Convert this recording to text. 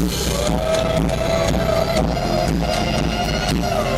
Oh, my God.